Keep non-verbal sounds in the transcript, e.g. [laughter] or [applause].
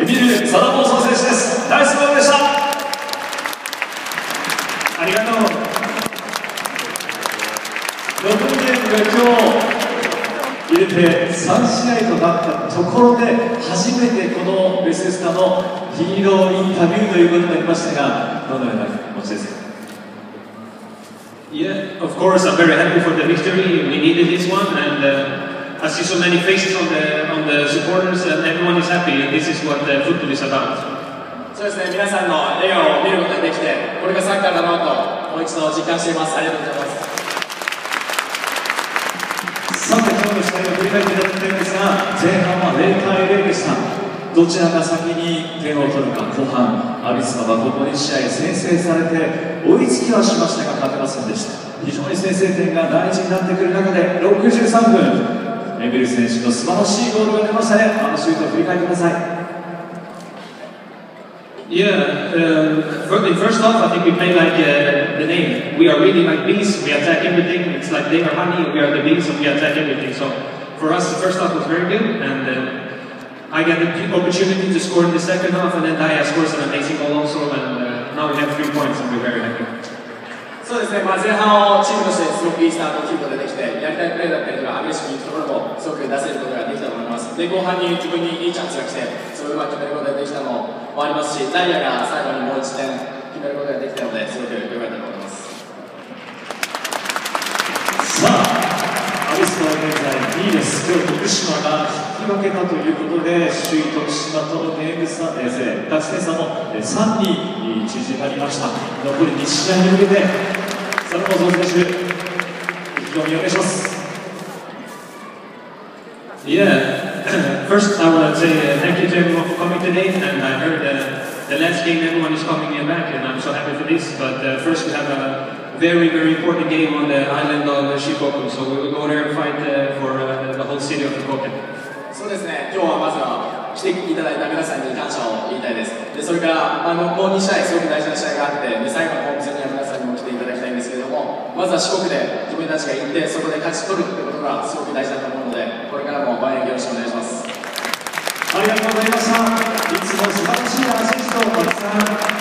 エミル・サダモーソン選手です。ナイスゴールでした。ありがとう。残りゲームが今日入れて3試合となったところで初めてこのベセスタのヒーローインタビューということになりましたがどのような気持ちですか？Yeah, of course, I'm very happy for the victory. We needed this one, and uh, I see so many faces on the on the supporters, and everyone is happy. And this is what uh, football is about. そうですね、皆さんの笑顔を見ることができて、これがサッカーだなと、もう一度実感しています。ありがとうございます。さて、今日の試合を振り返っていただきたいんですが、前半は0対0でした。どちらが先に点を取るか、後半、アビスパはここ2試合先制されて、追いつきはしましたが、勝てませんでした。非常に先制点が大事になってくる中で、63分、エビル選手の素晴らしいゴールが出ましたね。あのシュートを振り返ってください。Yeah, uh, in first off, I think we play like uh, the name. We are really like bees. We attack everything. It's like they are honey. We are the bees, and we attack everything. So for us, the first half was very good, and uh, I got the opportunity to score in the second half, and then Daya scores an amazing goal also, and uh, now we have three points, and we're very happy. そうですね、まあ、前半をチームとしてすごくいいスタートを切ることができて、やりたいプレーだったりとか、激しくいくところもすごく出せることができたと思います。で、後半に自分にいいチャンスが来て、それをうまく決めることができたのもありますし、ダイヤが最後にもう1点決めることができたので、すごく良かったと思います。さあ、アビスパは現在2位です。今日徳島が引き分けたということで、首位徳島とのゲーム差、えー、勝ち点差も3に縮まりました。残り2試合に向けて、サルモゾン選手、意気込みお願いします。Yeah, [clears throat] first I want to say uh, thank you to everyone for coming today. And I heard uh, the last game everyone is coming here back, and I'm so happy for this. But uh, first we have a very, very important game on the island of Shikoku, so we will go there and fight uh, for uh, the whole city of Fukuoka. そうですね、今日はまずは来ていただいた皆さんに感謝を言いたいです。でそれからあのもう2試合すごく大事な試合があって、で最後の のまずは四国で自分たちが行ってそこで勝ち取るってことがすごく大事だと思うのでこれからも毎年よろしくお願いします。ありがとうございました。いつも素晴らしいアシストをた。くさん